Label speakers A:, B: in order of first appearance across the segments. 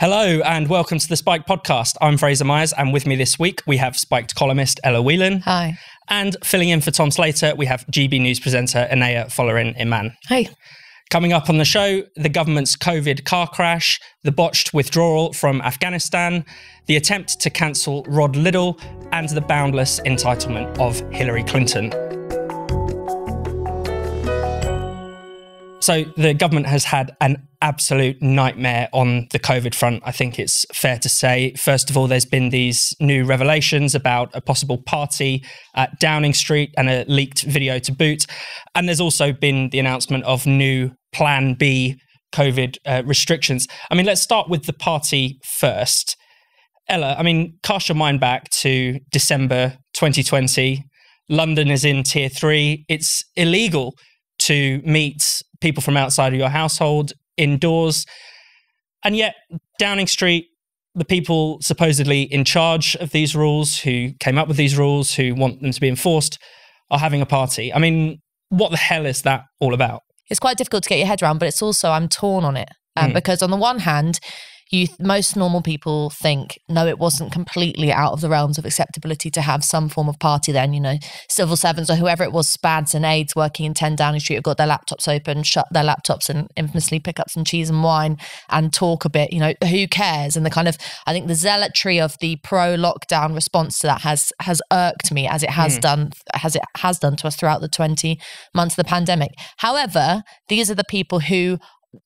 A: Hello and welcome to the Spiked podcast. I'm Fraser Myers, and with me this week we have Spiked columnist Ella Whelan.
B: Hi.
A: And filling in for Tom Slater, we have GB News presenter Inaya Folarin Iman.
B: Hey.
A: Coming up on the show, the government's COVID car crash, the botched withdrawal from Afghanistan, the attempt to cancel Rod Liddle, and the boundless entitlement of Hillary Clinton. So the government has had an absolute nightmare on the COVID front. I think it's fair to say. First of all, there's been these new revelations about a possible party at Downing Street and a leaked video to boot. And there's also been the announcement of new Plan B COVID uh, restrictions. I mean, let's start with the party first. Ella, I mean, cast your mind back to December 2020. London is in tier three. It's illegal to meet people from outside of your household indoors. And yet, Downing Street, the people supposedly in charge of these rules, who came up with these rules, who want them to be enforced, are having a party. I mean, what the hell is that all about?
B: It's quite difficult to get your head around, but it's also, I'm torn on it. Um, mm. Because on the one hand, you most normal people think no it wasn't completely out of the realms of acceptability to have some form of party then you know? Civil servants or whoever it was spads and aides working in 10 downing street have got their laptops open shut their laptops and infamously pick up some cheese and wine and talk a bit you know? Who cares? And the kind of i think the zealotry of the pro lockdown response to that has has irked me as it has mm. done has it has done to us throughout the 20 months of the pandemic. However these are the people who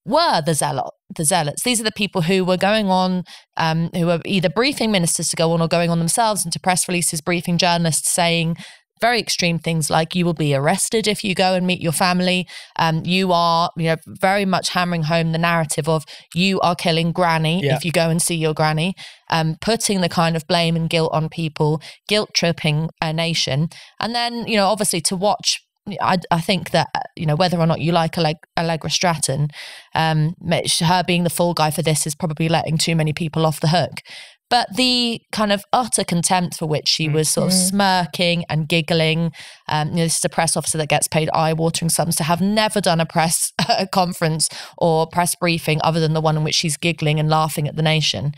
B: were the zealot, the zealots. These are the people who were going on, um, who were either briefing ministers to go on or going on themselves into press releases, briefing journalists, saying very extreme things like you will be arrested if you go and meet your family. Um, you are, you know, very much hammering home the narrative of you are killing granny yeah. if you go and see your granny. Um, putting the kind of blame and guilt on people, guilt tripping a nation, and then you know, obviously to watch I, I think that you know whether or not you like Alleg- Allegra Stratton, um, her being the fall guy for this is probably letting too many people off the hook. But the kind of utter contempt for which she was sort of mm-hmm. smirking and giggling. Um, you know, this is a press officer that gets paid eye-watering sums to have never done a press conference or press briefing other than the one in which she's giggling and laughing at the nation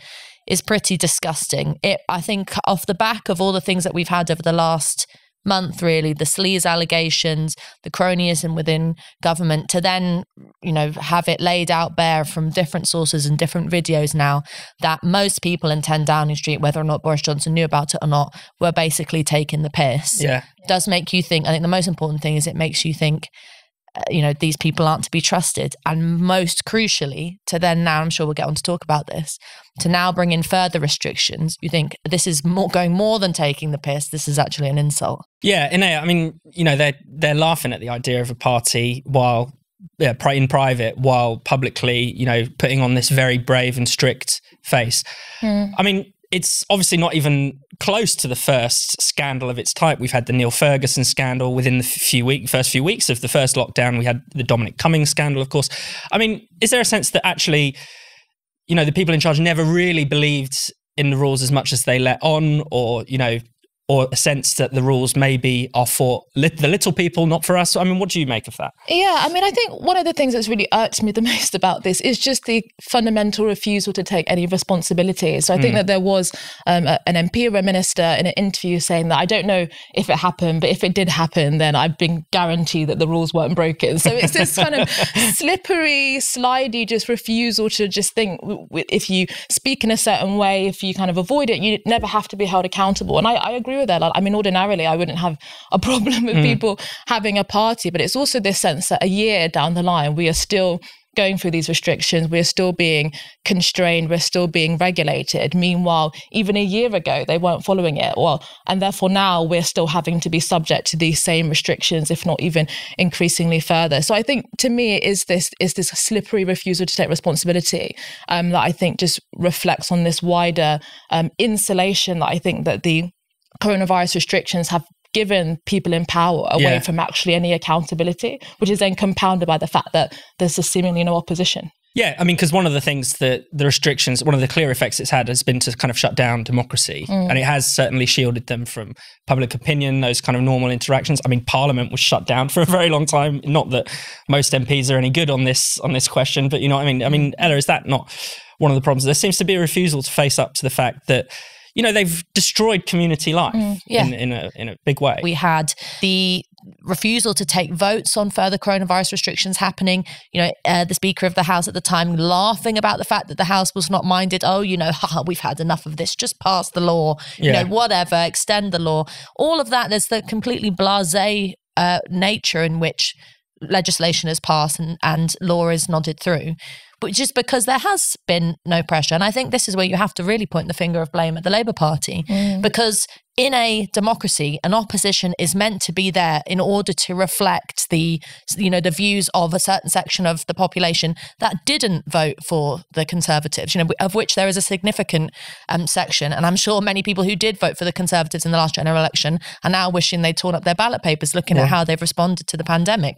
B: is pretty disgusting. It, I think, off the back of all the things that we've had over the last month, really, the sleaze allegations, the cronyism within government, to then, you know, have it laid out bare from different sources and different videos now that most people in 10 Downing Street, whether or not Boris Johnson knew about it or not, were basically taking the piss.
A: Yeah.
B: It does make you think, I think the most important thing is it makes you think, you know these people aren't to be trusted and most crucially to then now i'm sure we'll get on to talk about this to now bring in further restrictions you think this is more going more than taking the piss this is actually an insult
A: yeah in a, i mean you know they're they're laughing at the idea of a party while yeah, in private while publicly, you know, putting on this very brave and strict face. Mm. I mean, it's obviously not even close to the first scandal of its type. We've had the Neil Ferguson scandal within the few week, first few weeks of the first lockdown. We had the Dominic Cummings scandal, of course. I mean, is there a sense that actually, you know, the people in charge never really believed in the rules as much as they let on, or you know, or a sense that the rules maybe are for lit- the little people, not for us? I mean, what do you make of that?
C: Yeah, I mean, I think one of the things that's really irked me the most about this is just the fundamental refusal to take any responsibility. So I think mm. that there was um, a, an MP or a minister in an interview saying that I don't know if it happened, but if it did happen, then I've been guaranteed that the rules weren't broken. So it's this kind of slippery, slidey, just refusal to just think if you speak in a certain way, if you kind of avoid it, you never have to be held accountable. And I, I agree with that. Like, I mean, ordinarily, I wouldn't have a problem with mm. people having a party, but it's also this sense that a year down the line, we are still going through these restrictions. We're still being constrained. We're still being regulated. Meanwhile, even a year ago, they weren't following it. Well, and therefore now we're still having to be subject to these same restrictions, if not even increasingly further. So I think to me, it is this is this slippery refusal to take responsibility um, that I think just reflects on this wider um, insulation that I think that the coronavirus restrictions have given people in power away yeah. from actually any accountability, which is then compounded by the fact that there's seemingly no opposition.
A: Yeah, I mean, because one of the things that the restrictions, one of the clear effects it's had has been to kind of shut down democracy. Mm. And it has certainly shielded them from public opinion, those kind of normal interactions. I mean, Parliament was shut down for a very long time. Not that most MPs are any good on this on this question, but you know what I mean? I mean, Ella, is that not one of the problems. There seems to be a refusal to face up to the fact that you know they've destroyed community life mm, yeah. in, in, a in a big way.
B: We had the refusal to take votes on further coronavirus restrictions happening. You know, uh, the Speaker of the House at the time laughing about the fact that the House was not minded. Oh, you know, haha, we've had enough of this. Just pass the law. You yeah. know, whatever, extend the law. All of that. There's the completely blasé uh, nature in which legislation is passed and, and law is nodded through but just because there has been no pressure. And I think this is where you have to really point the finger of blame at the Labour Party mm. because in a democracy, an opposition is meant to be there in order to reflect the, you know, the views of a certain section of the population that didn't vote for the Conservatives. You know, of which there is a significant um, section, and I'm sure many people who did vote for the Conservatives in the last general election are now wishing they'd torn up their ballot papers, looking yeah. at how they've responded to the pandemic.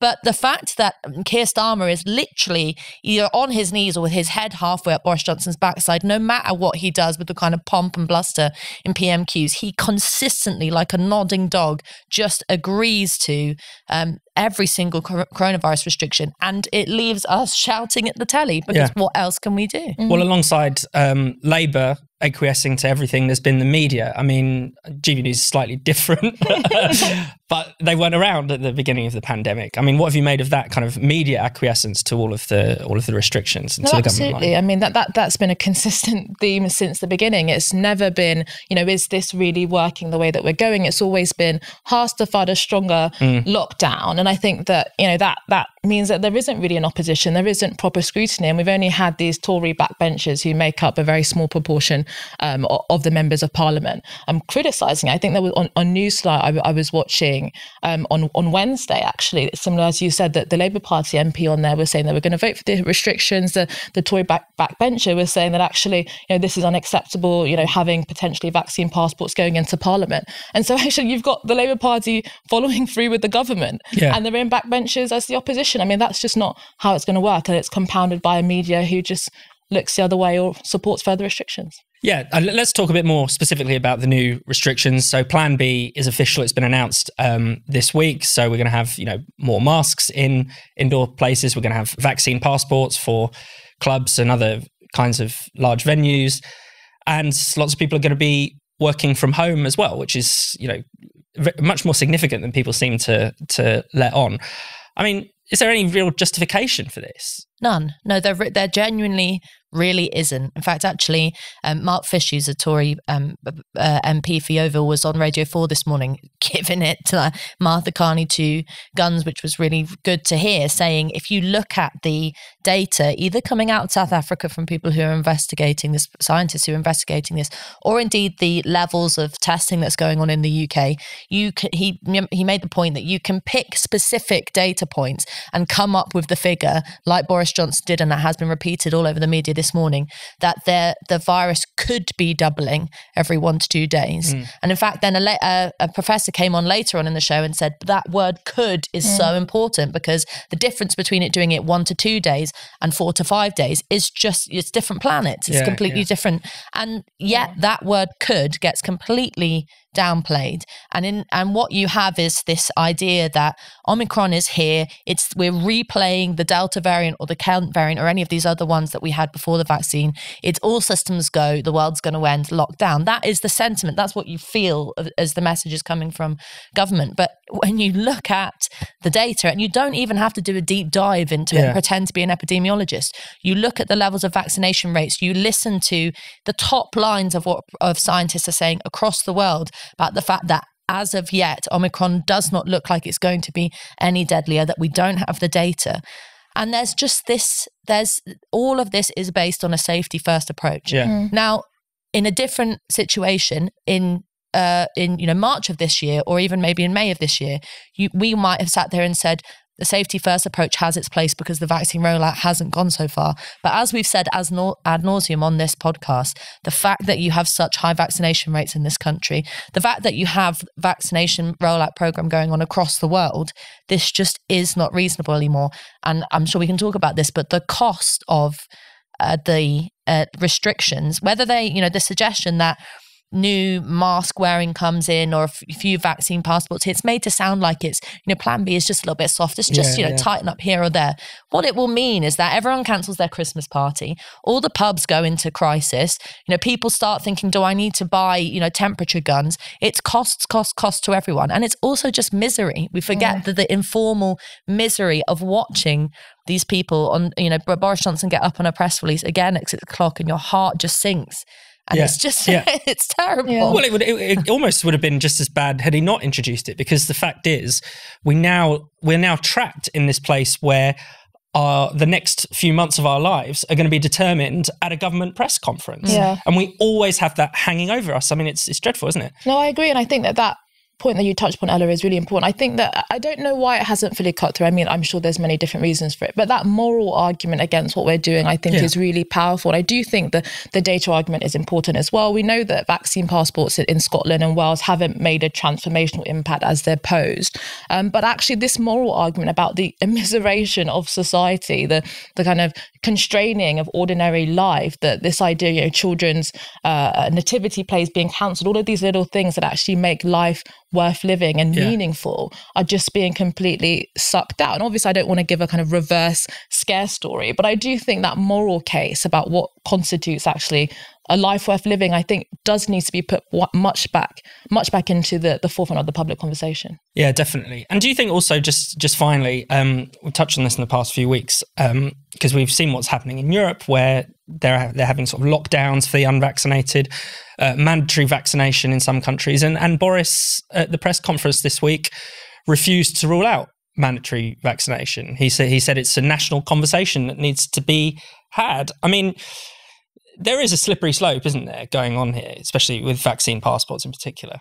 B: But the fact that Keir Starmer is literally either on his knees or with his head halfway up Boris Johnson's backside, no matter what he does with the kind of pomp and bluster in PMQs, he consistently, like a nodding dog, just agrees to um, every single coronavirus restriction. And it leaves us shouting at the telly because yeah. what else can we do?
A: Mm-hmm. Well, alongside um, Labour acquiescing to everything, there's been the media. I mean, GB News is slightly different, but they weren't around at the beginning of the pandemic. I mean, what have you made of that kind of media acquiescence to all of the all of the restrictions?
C: No, absolutely. I mean, that that that's been a consistent theme since the beginning. It's never been, you know, is this really working the way that we're going? It's always been faster, farther, stronger mm. lockdown. And I think that you know that that means that there isn't really an opposition, there isn't proper scrutiny, and we've only had these Tory backbenchers who make up a very small proportion um, of the members of Parliament um, criticising. I think there was on, on Newsnight I, I was watching um, on on Wednesday actually, similar as you said that the Labour Party MP on there was saying they were going to vote for the restrictions. The the Tory back, backbencher was saying that actually you know this is unacceptable. You know having potentially vaccine passports going into Parliament, and so actually you've got the Labour Party following through with the government, yeah. And their own backbenchers as the opposition. I mean that's just not how it's going to work, and it's compounded by a media who just looks the other way or supports further restrictions.
A: Yeah, uh, let's talk a bit more specifically about the new restrictions. So, Plan B is official; it's been announced um, this week. So, we're going to have you know more masks in indoor places. We're going to have vaccine passports for clubs and other kinds of large venues, and lots of people are going to be working from home as well, which is you know much more significant than people seem to to let on. I mean, is there any real justification for this?
B: None. No, they're they're genuinely really isn't. In fact, actually, um, Marcus Fysh, who's a Tory um, uh, MP for Yeovil, was on Radio 4 this morning giving it to Martha Kearney to guns, which was really good to hear, saying if you look at the data, either coming out of South Africa from people who are investigating this, scientists who are investigating this, or indeed the levels of testing that's going on in the UK, you can, he, he made the point that you can pick specific data points and come up with the figure like Boris Johnson did, and that has been repeated all over the media this morning that the the virus could be doubling every one to two days. Mm. And in fact, then a, a, a, professor came on later on in the show and said that word "could" is mm. so important because the difference between it doing it one to two days and four to five days is just it's different planets. It's yeah, completely yeah. different, and yet yeah. that word "could" gets completely downplayed. And in and what you have is this idea that Omicron is here. It's we're replaying the Delta variant or the Kent variant or any of these other ones that we had before the vaccine. It's all systems go. The world's going to end. Lockdown. That is the sentiment. That's what you feel as the message is coming from government. But when you look at the data, and you don't even have to do a deep dive into yeah. it and pretend to be an epidemiologist. You look at the levels of vaccination rates. You listen to the top lines of what of scientists are saying across the world about the fact that as of yet, Omicron does not look like it's going to be any deadlier, that we don't have the data. And there's just this, there's all of this is based on a safety first approach.
A: Yeah. Mm.
B: Now, in a different situation, in uh, in you know March of this year, or even maybe in May of this year, you, we might have sat there and said, the safety first approach has its place because the vaccine rollout hasn't gone so far. But as we've said as no, ad nauseum on this podcast, the fact that you have such high vaccination rates in this country, the fact that you have vaccination rollout program going on across the world, this just is not reasonable anymore. And I'm sure we can talk about this, but the cost of uh, the uh, restrictions, whether they, you know, the suggestion that new mask wearing comes in or a few vaccine passports, it's made to sound like it's, you know, plan B is just a little bit soft. It's just, yeah, you know, yeah. tighten up here or there. What it will mean is that everyone cancels their Christmas party, all the pubs go into crisis. You know, people start thinking, do I need to buy, you know, temperature guns? It's costs, cost, cost to everyone. And it's also just misery. We forget that the informal misery of watching these people on, you know, Boris Johnson get up on a press release again at six o'clock and your heart just sinks. And yeah. it's just, yeah. it's terrible. Yeah.
A: Well, it, would, it, it almost would have been just as bad had he not introduced it, because the fact is, we now we're now trapped in this place where our, the next few months of our lives are going to be determined at a government press conference.
C: Yeah.
A: And we always have that hanging over us. I mean, it's, it's dreadful, isn't it?
C: No, I agree. And I think that that point that you touched upon, Ella, is really important. I think that I don't know why it hasn't fully cut through. I mean, I'm sure there's many different reasons for it, but that moral argument against what we're doing, I think, yeah. is really powerful. And I do think that the data argument is important as well. We know that vaccine passports in Scotland and Wales haven't made a transformational impact as they're posed, um, but actually, this moral argument about the immiseration of society, the the kind of constraining of ordinary life, that this idea, you know, children's uh, nativity plays being cancelled, all of these little things that actually make life worth living and yeah. meaningful are just being completely sucked out. And obviously, I don't want to give a kind of reverse scare story, but I do think that moral case about what constitutes actually a life worth living, I think, does need to be put much back, much back into the, the forefront of the public conversation.
A: Yeah, definitely. And do you think also, just just finally, um, we've touched on this in the past few weeks, because um, we've seen what's happening in Europe, where they're they're having sort of lockdowns for the unvaccinated, uh, mandatory vaccination in some countries, and and Boris at the press conference this week refused to rule out mandatory vaccination. He said he said it's a national conversation that needs to be had. I mean there is a slippery slope, isn't there, going on here, especially with vaccine passports in particular?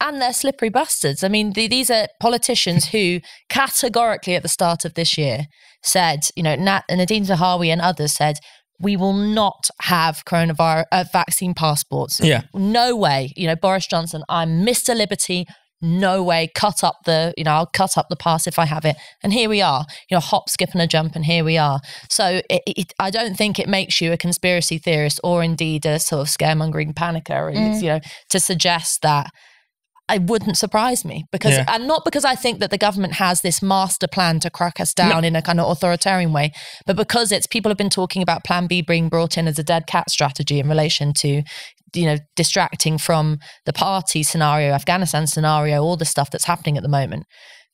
B: And they're slippery bastards. I mean, the, these are politicians who categorically at the start of this year said, you know, Nat, Nadhim Zahawi and others said, we will not have coronavirus uh, vaccine passports.
A: Yeah.
B: No way. You know, Boris Johnson, I'm Mr. Liberty no way, cut up the, you know, I'll cut up the pass if I have it. And here we are, you know, hop, skip, and a jump, and here we are. So it, it, I don't think it makes you a conspiracy theorist or indeed a sort of scaremongering panicker, mm. you know, to suggest that it wouldn't surprise me because yeah. and not because I think that the government has this master plan to crack us down no. in a kind of authoritarian way, but because it's people have been talking about plan B being brought in as a dead cat strategy in relation to you know, distracting from the party scenario, Afghanistan scenario, all the stuff that's happening at the moment.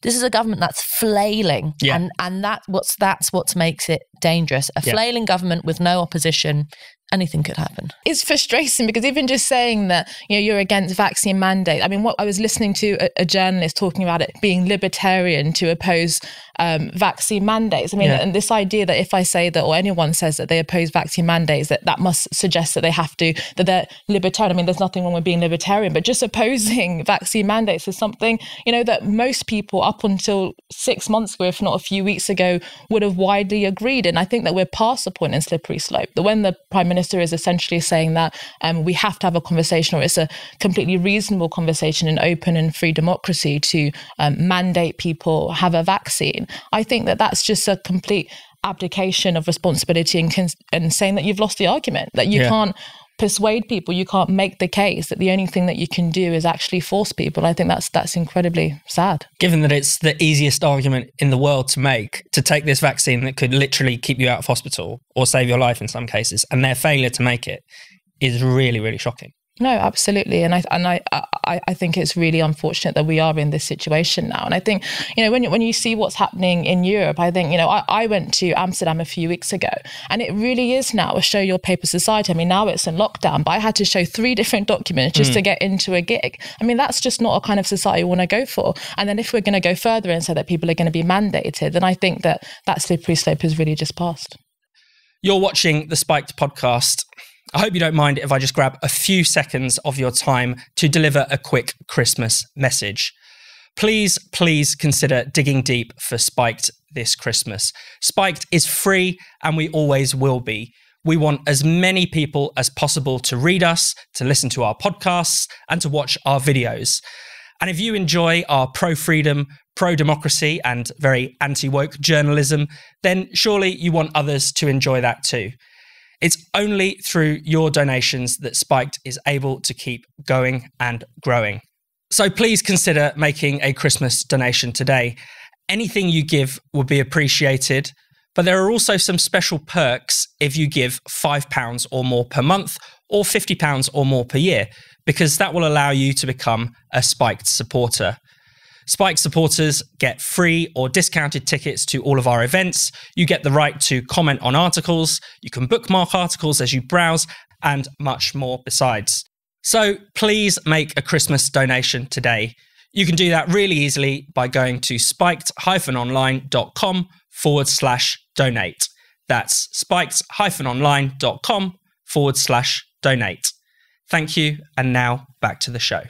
B: This is a government that's flailing,
A: yeah.
B: and and that what's that's what makes it dangerous. A yeah. flailing government with no opposition, anything could happen.
C: It's frustrating because even just saying that you know you're against vaccine mandate. I mean, what I was listening to a, a journalist talking about it being libertarian to oppose um, vaccine mandates. I mean, yeah. and this idea that if I say that or anyone says that they oppose vaccine mandates, that that must suggest that they have to that they're libertarian. I mean, there's nothing wrong with being libertarian, but just opposing vaccine mandates is something you know that most people up until six months ago, if not a few weeks ago, would have widely agreed. And I think that we're past the point in slippery slope. That when the prime minister minister is essentially saying that um, we have to have a conversation, or it's a completely reasonable conversation in open and free democracy to um, mandate people have a vaccine. I think that that's just a complete abdication of responsibility and, cons- and saying that you've lost the argument, that you yeah. can't persuade people you can't make the case that the only thing that you can do is actually force people. I think that's that's incredibly sad.
A: Given that it's the easiest argument in the world to make to take this vaccine that could literally keep you out of hospital or save your life in some cases and their failure to make it is really really shocking
C: no, absolutely, and I and I, I I think it's really unfortunate that we are in this situation now. And I think you know when you, when you see what's happening in Europe, I think you know I, I went to Amsterdam a few weeks ago, and it really is now a show your paper society. I mean, now it's in lockdown, but I had to show three different documents just mm. to get into a gig. I mean, that's just not a kind of society we want to go for. And then if we're going to go further and say that people are going to be mandated, then I think that that slippery slope has really just passed.
A: You're watching the Spiked podcast. I hope you don't mind if I just grab a few seconds of your time to deliver a quick Christmas message. Please, please consider digging deep for Spiked this Christmas. Spiked is free and we always will be. We want as many people as possible to read us, to listen to our podcasts, and to watch our videos. And if you enjoy our pro freedom, pro democracy, and very anti woke journalism, then surely you want others to enjoy that too. It's only through your donations that Spiked is able to keep going and growing. So please consider making a Christmas donation today. Anything you give will be appreciated, but there are also some special perks if you give £5 or more per month or £50 or more per year, because that will allow you to become a Spiked supporter. Spiked supporters get free or discounted tickets to all of our events. You get the right to comment on articles, you can bookmark articles as you browse, and much more besides. So please make a Christmas donation today. You can do that really easily by going to spiked-online.com forward slash donate. That's spiked-online.com forward slash donate. Thank you. And now back to the show.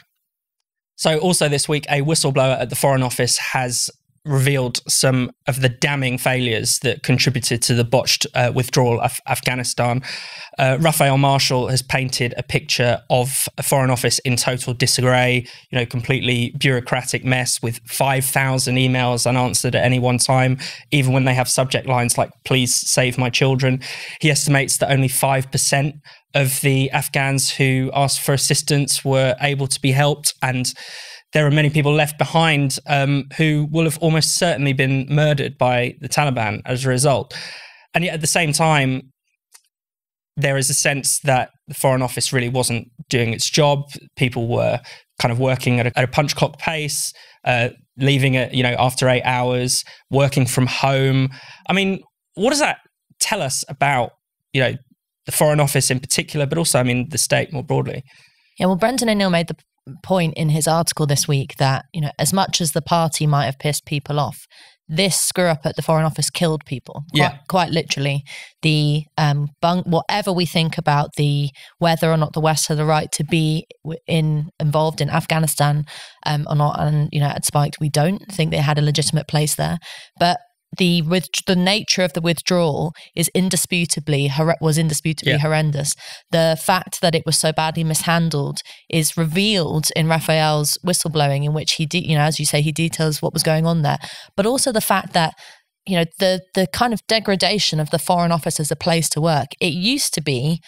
A: So, also this week, a whistleblower at the Foreign Office has revealed some of the damning failures that contributed to the botched uh, withdrawal of Afghanistan. Uh, Raphael Marshall has painted a picture of a foreign office in total disarray, you know, completely bureaucratic mess with 5,000 emails unanswered at any one time, even when they have subject lines like, please save my children. He estimates that only 5% of the Afghans who asked for assistance were able to be helped. And there are many people left behind um, who will have almost certainly been murdered by the Taliban as a result. And yet, at the same time, there is a sense that the Foreign Office really wasn't doing its job. People were kind of working at a, at a punch clock pace, uh, leaving it, you know, after eight hours, working from home. I mean, what does that tell us about, you know, the Foreign Office in particular, but also, I mean, the state more broadly?
B: Yeah, well, Brendan O'Neill made the point in his article this week that, you know, as much as the party might have pissed people off, this screw up at the Foreign Office killed people. Quite,
A: Yeah.
B: quite literally. The um, bunk, whatever we think about the whether or not the West had the right to be in involved in Afghanistan um, or not, and you know, at Spiked, we don't think they had a legitimate place there. But the with the nature of the withdrawal is indisputably was indisputably
A: Yeah.
B: horrendous. The fact that it was so badly mishandled is revealed in Raphael's whistleblowing, in which he, de- you know, as you say, he details what was going on there. But also the fact that you know the the kind of degradation of the Foreign Office as a place to work. It used to be.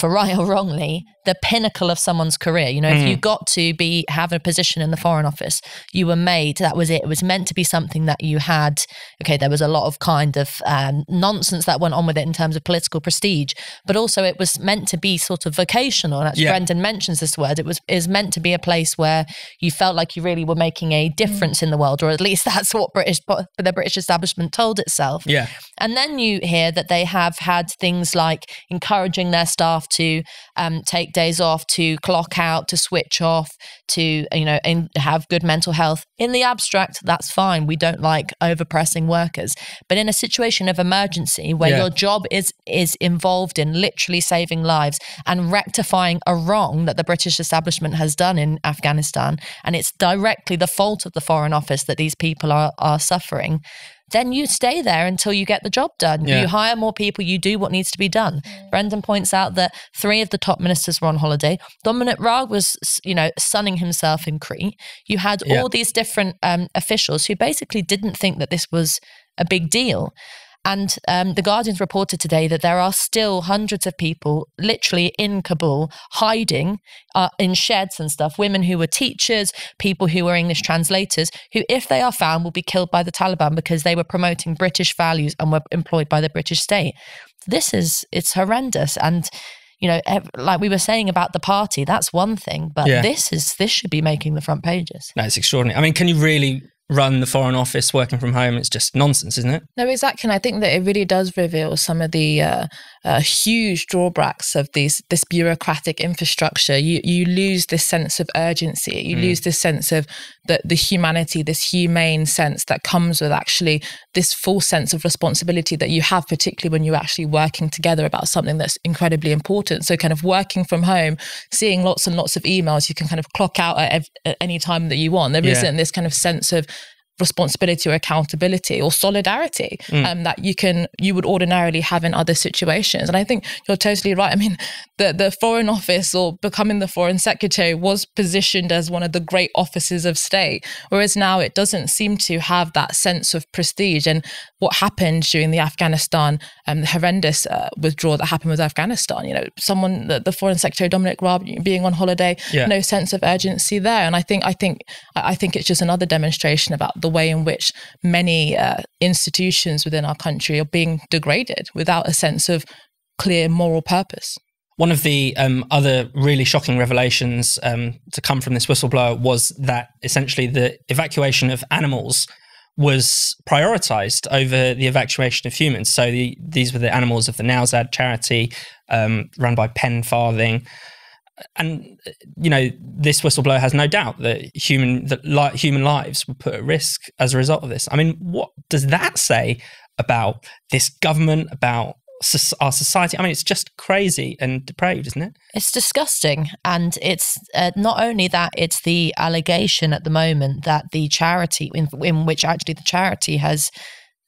B: For right or wrongly, the pinnacle of someone's career. You know, if you got to be have a position in the Foreign Office, you were made. That was it. It was meant to be something that you had. Okay, there was a lot of kind of um, nonsense that went on with it in terms of political prestige, but also it was meant to be sort of vocational. And actually,
A: Yeah.
B: Brendan mentions this word. It was is meant to be a place where you felt like you really were making a difference in the world, or at least that's what British the British establishment told itself.
A: Yeah.
B: And then you hear that they have had things like encouraging their staff to um, take days off, to clock out, to switch off, to you know, and have good mental health. In the abstract, that's fine. We don't like overpressing workers, but in a situation of emergency where
A: Yeah.
B: your job is is involved in literally saving lives and rectifying a wrong that the British establishment has done in Afghanistan, and it's directly the fault of the Foreign Office that these people are are suffering then you stay there until you get the job done.
A: Yeah.
B: You hire more people, you do what needs to be done. Mm. Brendan points out that three of the top ministers were on holiday. Dominic Raab was, you know, sunning himself in Crete. You had
A: Yeah.
B: all these different um, officials who basically didn't think that this was a big deal. And um, the Guardian's reported today that there are still hundreds of people literally in Kabul hiding uh, in sheds and stuff. Women who were teachers, people who were English translators, who, if they are found, will be killed by the Taliban because they were promoting British values and were employed by the British state. This is, it's horrendous. And, you know, ev- like we were saying about the party, that's one thing, but
A: Yeah.
B: this is, this should be making the front pages.
A: No, it's extraordinary. I mean, can you really run the Foreign Office working from home? It's just nonsense, isn't it?
C: No, exactly. And I think that it really does reveal some of the uh, uh, huge drawbacks of these this bureaucratic infrastructure. You you lose this sense of urgency. You lose this sense of the the humanity, this humane sense that comes with actually this full sense of responsibility that you have, particularly when you're actually working together about something that's incredibly important. So, kind of working from home, seeing lots and lots of emails, you can kind of clock out at, ev- at any time that you want. There
A: Yeah.
C: not this kind of sense of responsibility or accountability or solidarity mm. um, that you can you would ordinarily have in other situations. And I think you're totally right. I mean, the the Foreign Office or becoming the Foreign Secretary was positioned as one of the great offices of state, whereas now it doesn't seem to have that sense of prestige. And what happened during the Afghanistan, um, the horrendous uh, withdrawal that happened with Afghanistan, you know, someone the, the Foreign Secretary Dominic Raab being on holiday, yeah. no sense of urgency there. And I think I think I think it's just another demonstration about the way in which many uh, institutions within our country are being degraded without a sense of clear moral purpose.
A: One of the um, other really shocking revelations um, to come from this whistleblower was that essentially the evacuation of animals was prioritized over the evacuation of humans. So the, these were the animals of the Nowzad charity um, run by Pen Farthing and you know this whistleblower has no doubt that human that li- human lives were put at risk as a result of this. I mean, what does that say about this government, about our society? I mean, it's just crazy and depraved, isn't it?
B: It's disgusting, and it's uh, not only that; it's the allegation at the moment that the charity, in, in which actually the charity has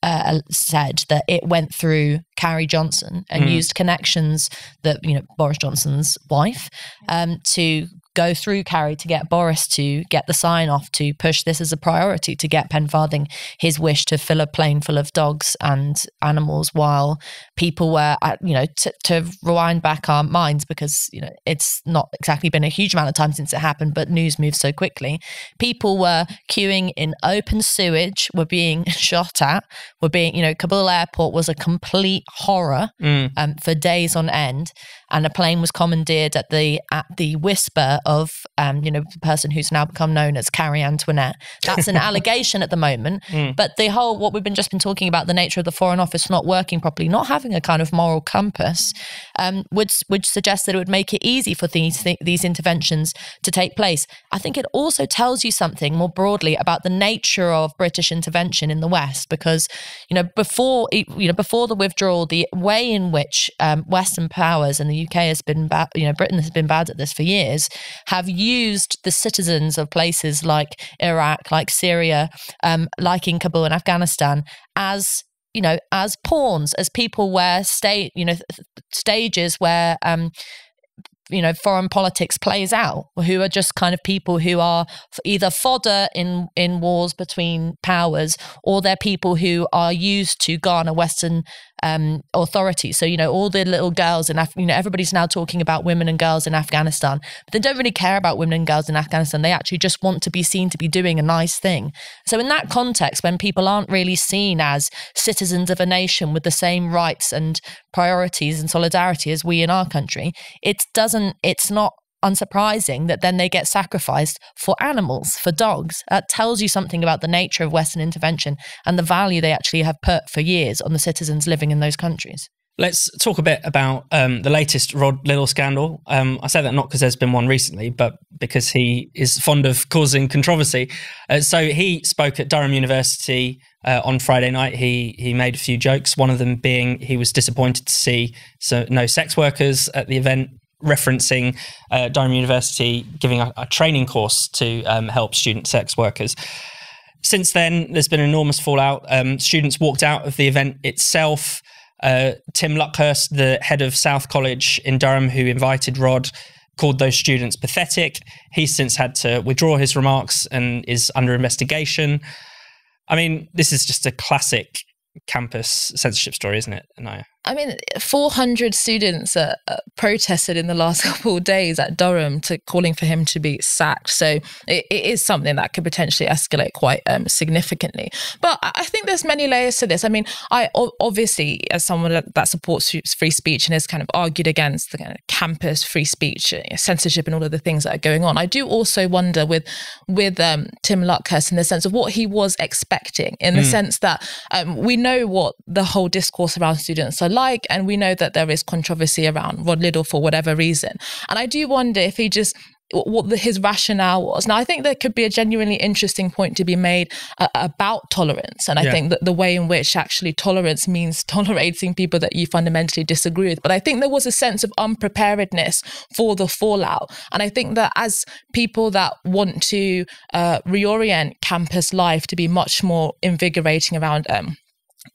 B: uh, said that it went through Carrie Johnson and mm. used connections that you know Boris Johnson's wife um, to go through Carrie to get Boris to get the sign off to push this as a priority to get Pen Farthing his wish to fill a plane full of dogs and animals while people were, you know, t- to rewind back our minds because, you know, it's not exactly been a huge amount of time since it happened, but news moves so quickly. People were queuing in open sewage, were being shot at, were being, you know, Kabul airport was a complete horror mm. um, for days on end and a plane was commandeered at the at the whisper of um, you know the person who's now become known as Carrie Antoinette. That's an allegation at the moment, mm. but the whole what we've been just been talking about the nature of the Foreign Office not working properly, not having a kind of moral compass, um, would would suggest that it would make it easy for these th- these interventions to take place. I think it also tells you something more broadly about the nature of British intervention in the West, because you know before you know before the withdrawal, the way in which um, Western powers and the UK has been bad, you know, Britain has been bad at this for years, have used the citizens of places like Iraq, like Syria, um, like in Kabul and Afghanistan as you know as pawns as people where state you know stages where um you know foreign politics plays out who are just kind of people who are either fodder in in wars between powers or they're people who are used to garner western um, authority. So you know all the little girls in Af- you know everybody's now talking about women and girls in Afghanistan but they don't really care about women and girls in Afghanistan. They actually just want to be seen to be doing a nice thing. So in that context when people aren't really seen as citizens of a nation with the same rights and priorities and solidarity as we in our country it doesn't doesn't it's not unsurprising that then they get sacrificed for animals, for dogs. That tells you something about the nature of Western intervention and the value they actually have put for years on the citizens living in those countries.
A: Let's talk a bit about um, the latest Rod Liddle scandal. Um, I say that not because there's been one recently, but because he is fond of causing controversy. Uh, so he spoke at Durham University uh, on Friday night. He he made a few jokes. One of them being he was disappointed to see so no sex workers at the event referencing uh, Durham University giving a, a training course to um, help student sex workers. Since then, there's been an enormous fallout. Um, students walked out of the event itself. Uh, Tim Luckhurst, the head of South College in Durham, who invited Rod, called those students pathetic. He's since had to withdraw his remarks and is under investigation. I mean, this is just a classic campus censorship story, isn't it, Inaya?
C: I mean, 400 students uh, protested in the last couple of days at Durham to calling for him to be sacked. So it, it is something that could potentially escalate quite um, significantly. But I think there's many layers to this. I mean, I obviously, as someone that supports free speech and has kind of argued against the kind of campus free speech, uh, censorship, and all of the things that are going on, I do also wonder with with um, Tim Luckhurst in the sense of what he was expecting, in the mm. sense that um, we know what the whole discourse around students like. And we know that there is controversy around Rod Liddle for whatever reason. And I do wonder if he just what the, his rationale was. Now, I think there could be a genuinely interesting point to be made uh, about tolerance. And I yeah. think that the way in which actually tolerance means tolerating people that you fundamentally disagree with. But I think there was a sense of unpreparedness for the fallout. And I think that as people that want to uh, reorient campus life to be much more invigorating around um,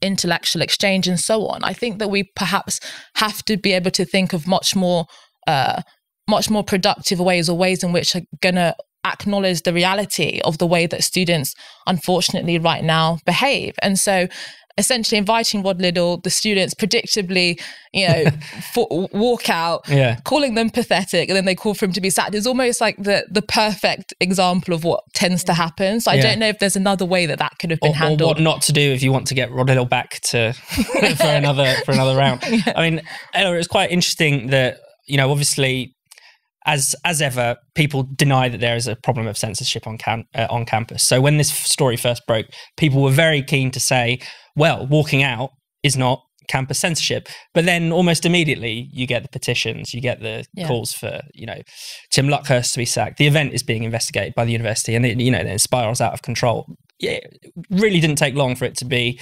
C: intellectual exchange and so on, I think that we perhaps have to be able to think of much more. Uh, much more productive ways or ways in which are going to acknowledge the reality of the way that students unfortunately right now behave and so essentially inviting Rod Liddle, the students predictably, you know, for, walk out,
A: yeah.
C: calling them pathetic, and then they call for him to be sacked. It's almost like the the perfect example of what tends to happen. So I yeah. don't know if there's another way that that could have been
A: or,
C: handled.
A: Or what not to do if you want to get Rod Liddle back to for another for another round. Yeah. I mean, Ella, it's quite interesting that you know, obviously as as ever, people deny that there is a problem of censorship on cam- uh, on campus. So when this story first broke, people were very keen to say, "Well, walking out is not campus censorship." But then almost immediately, you get the petitions, you get the yeah. calls for you know Tim Luckhurst to be sacked. The event is being investigated by the university, and it, you know then it spirals out of control. Yeah, it really didn't take long for it to be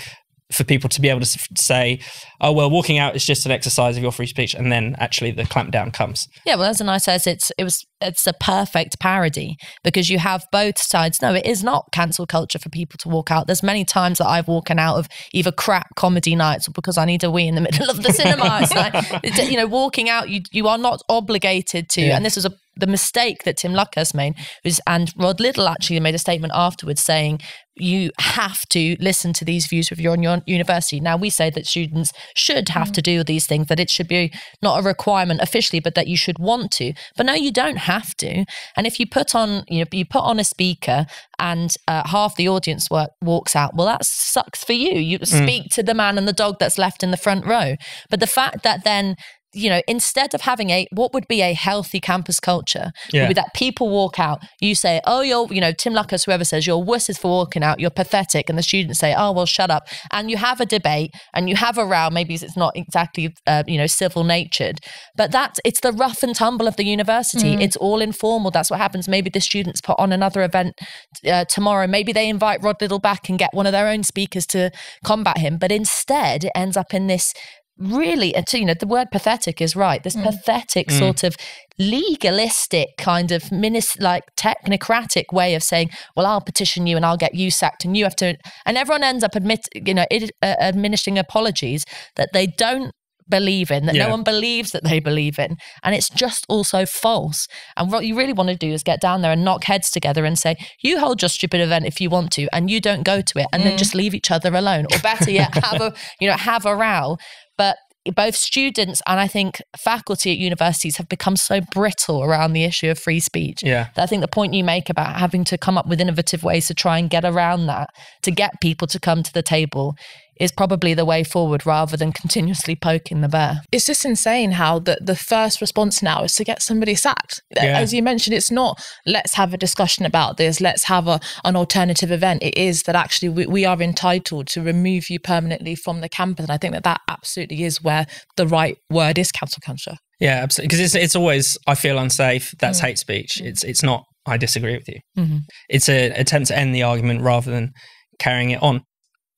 A: for people to be able to say, oh well, walking out is just an exercise of your free speech, and then actually the clampdown comes.
B: Yeah, well, as Inaya says, it's it was it's a perfect parody because you have both sides. No, it is not cancel culture for people to walk out. There's many times that I've walked out of either crap comedy nights or because I need a wee in the middle of the cinema. it's like, you know, walking out, you you are not obligated to, yeah. and this was a the mistake that Tim Luckhurst made was, and Rod Liddle actually made a statement afterwards saying, you have to listen to these views if you're in your university. Now, we say that students should have mm. to do these things, that it should be not a requirement officially, but that you should want to. But no, you don't have to. And if you put on, you know, you put on a speaker and uh, half the audience work, walks out, well, that sucks for you. You mm. speak to the man and the dog that's left in the front row. But the fact that then you know, instead of having a what would be a healthy campus culture, yeah. would that people walk out, you say, Oh, you're, you know, Tim Luckhurst, whoever says you're wusses for walking out, you're pathetic. And the students say, Oh, well, shut up. And you have a debate and you have a row. Maybe it's not exactly, uh, you know, civil natured, but that's it's the rough and tumble of the university. Mm. It's all informal. That's what happens. Maybe the students put on another event uh, tomorrow. Maybe they invite Rod Liddle back and get one of their own speakers to combat him. But instead, it ends up in this really you know the word pathetic is right this mm. pathetic mm. sort of legalistic kind of minis- like technocratic way of saying well i'll petition you and i'll get you sacked and you have to and everyone ends up admit you know it, uh, administering apologies that they don't believe in that yeah. no one believes that they believe in and it's just also false and what you really want to do is get down there and knock heads together and say you hold your stupid event if you want to and you don't go to it and mm. then just leave each other alone or better yet have a you know have a row but both students and I think faculty at universities have become so brittle around the issue of free speech.
A: Yeah.
B: I think the point you make about having to come up with innovative ways to try and get around that, to get people to come to the table is probably the way forward rather than continuously poking the bear.
C: It's just insane how the, the first response now is to get somebody sacked. Yeah. As you mentioned, it's not let's have a discussion about this, let's have a, an alternative event. It is that actually we, we are entitled to remove you permanently from the campus. And I think that that absolutely is where the right word is cancel culture.
A: Yeah, absolutely. Because it's, it's always, I feel unsafe. That's mm. hate speech. Mm. It's, it's not, I disagree with you. Mm-hmm. It's an attempt to end the argument rather than carrying it on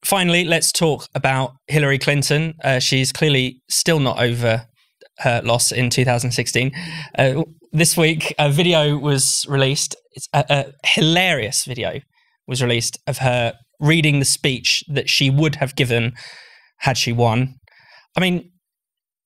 A: finally, let's talk about Hillary Clinton. Uh, she's clearly still not over her loss in 2016. Uh, this week, a video was released. It's a, a, hilarious video was released of her reading the speech that she would have given had she won. I mean,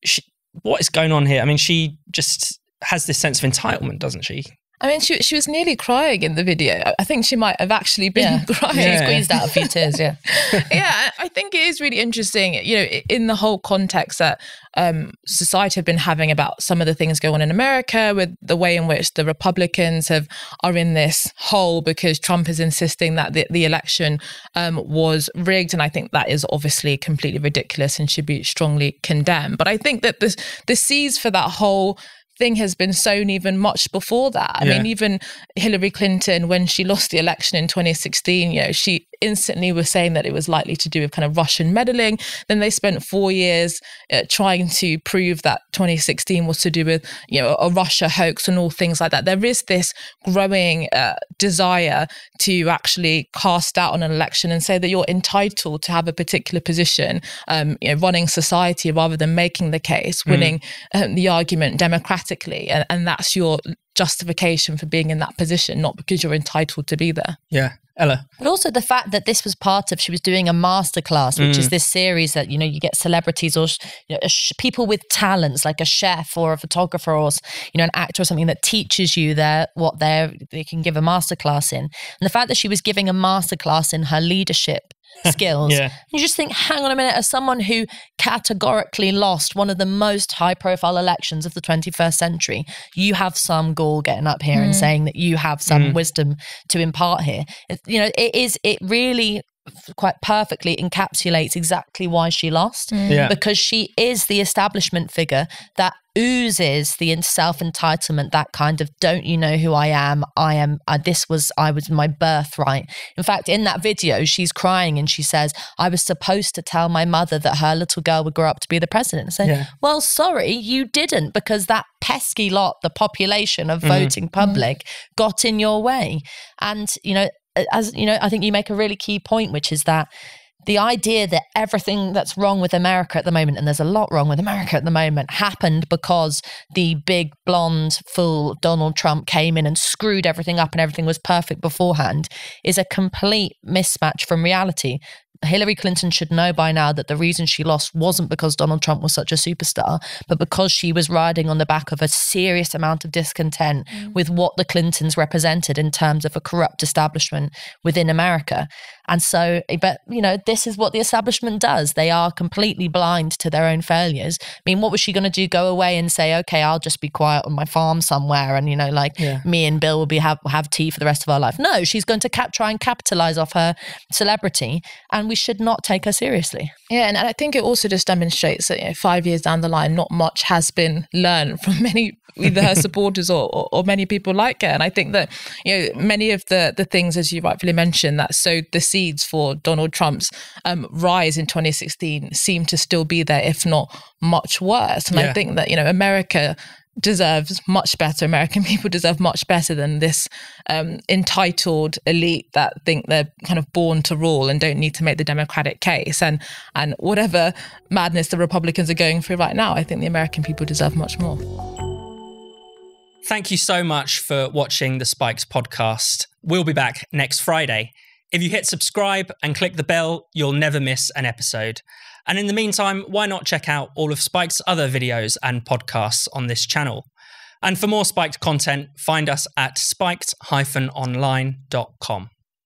A: she, what is going on here? I mean, she just has this sense of entitlement, doesn't she?
C: I mean, she she was nearly crying in the video. I think she might have actually been yeah. crying.
B: Yeah. She squeezed out a few tears. Yeah,
C: yeah. I think it is really interesting. You know, in the whole context that um, society have been having about some of the things going on in America, with the way in which the Republicans have are in this hole because Trump is insisting that the, the election um, was rigged, and I think that is obviously completely ridiculous and should be strongly condemned. But I think that this the seeds for that whole thing has been sown even much before that. I
A: Yeah.
C: mean, even Hillary Clinton, when she lost the election in 2016, you know, she instantly were saying that it was likely to do with kind of Russian meddling. Then they spent four years uh, trying to prove that 2016 was to do with, you know, a Russia hoax and all things like that. There is this growing uh, desire to actually cast out on an election and say that you're entitled to have a particular position, um, you know, running society rather than making the case, winning um, the argument democratically, and, and that's your justification for being in that position, not because you're entitled to be there.
A: Yeah. Ella.
B: But also the fact that this was part of she was doing a masterclass, which is mm. this series that you know you get celebrities or you know, sh- people with talents like a chef or a photographer or you know an actor or something that teaches you their what they're, they can give a masterclass in. And the fact that she was giving a masterclass in her leadership skills,
A: Yeah.
B: you just think, hang on a minute, as someone who categorically lost one of the most high profile elections of the 21st century, you have some gall getting up here and hmm. saying that you have some hmm. wisdom to impart here. It- you know, it is, it really quite perfectly encapsulates exactly why she lost.
A: Yeah.
B: because she is the establishment figure that oozes the self-entitlement that kind of don't you know who i am? I am uh, this was i was my birthright. In fact in that video she's crying and she says i was supposed to tell my mother that her little girl would grow up to be the president. So
A: Yeah.
B: well sorry you didn't because that pesky lot the population of voting public got in your way. And you know as you know i think you make a really key point which is that the idea that everything that's wrong with America at the moment, and there's a lot wrong with America at the moment, happened because the big blonde fool Donald Trump came in and screwed everything up and everything was perfect beforehand is a complete mismatch from reality. Hillary Clinton should know by now that the reason she lost wasn't because Donald Trump was such a superstar, but because she was riding on the back of a serious amount of discontent mm. with what the Clintons represented in terms of a corrupt establishment within America. And so, eh, but you know, this is what the establishment does. They are completely blind to their own failures. I mean, what was she going to do? Go away and say, okay, I'll just be quiet on my farm somewhere, and you know, like
A: Yeah.
B: me and Bill will be have have tea for the rest of our life. No, she's going to cap- try and capitalize off her celebrity, and we should not take her seriously.
C: Yeah, and I think it also just demonstrates that you know, five years down the line, not much has been learned from many either her supporters or, or, or many people like her. And I think that you know many of the the things, as you rightfully mentioned, that sowed the seeds for Donald Trump's um, rise in 2016 seem to still be there, if not much worse. And
A: Yeah.
C: I think that you know America deserves much better. American people deserve much better than this um, entitled elite that think they're kind of born to rule and don't need to make the democratic case. And and whatever madness the Republicans are going through right now, I think the American people deserve much more.
A: Thank you so much for watching the Spiked podcast. We'll be back next Friday. If you hit subscribe and click the bell, you'll never miss an episode. And in the meantime, why not check out all of Spiked's other videos and podcasts on this channel? And for more Spiked content, find us at spiked-online.com.